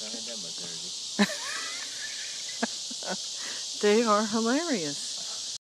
They are hilarious.